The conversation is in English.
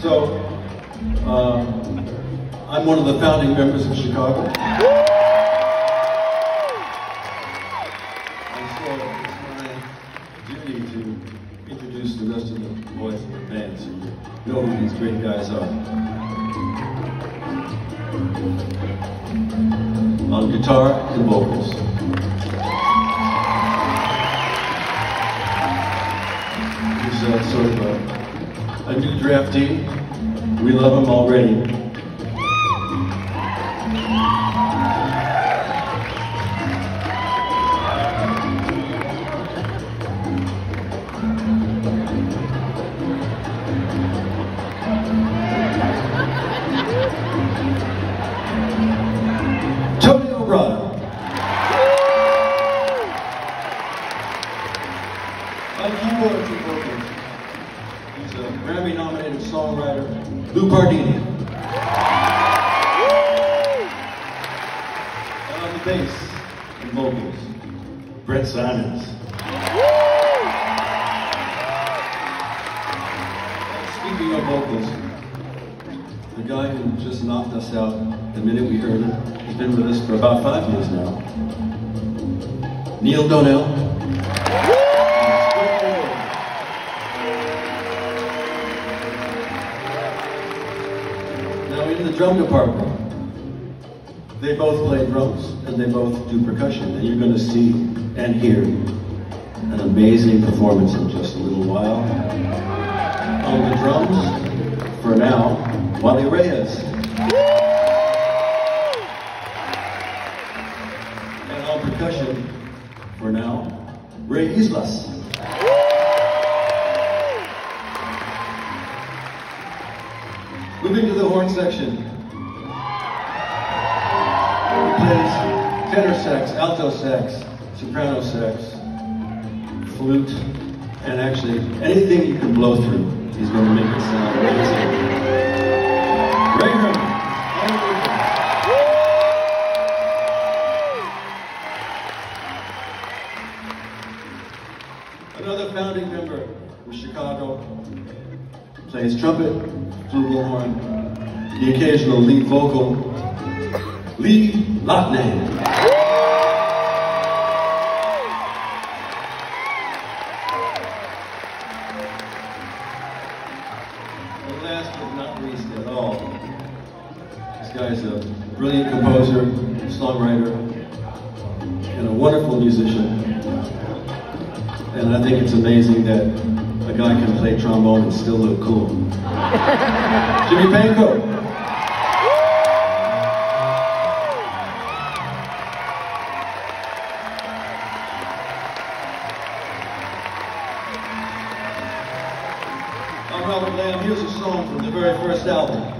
So, uh, I'm one of the founding members of Chicago. And so it's my duty to introduce the rest of the boys in the band so you know who these great guys are. On guitar and vocals. Uh, sort of a, a new draftee. We love him already. Tony Obrohta. Lou Pardini. And on the bass and vocals, Brett Simons. Speaking of vocals, the guy who just knocked us out the minute we heard him, has been with us for about five years now. Neil Donell. Drum department, they both play drums and they both do percussion, and you're going to see and hear an amazing performance in just a little while. On the drums, for now, Wally Reyes. And on percussion, for now, Ray Yslas. Moving to the horn section. He plays tenor sax, alto sax, soprano sax, flute, and actually anything you can blow through, he's going to make it sound amazing. Ray. Another founding member of Chicago plays trumpet, flugelhorn, the occasional lead vocal, Lee this guy's a brilliant composer, songwriter, and a wonderful musician. And I think it's amazing that guy can play trombone and still look cool. Jimmy Pankow. I'm Robert Lamm. Here's a song from the very first album.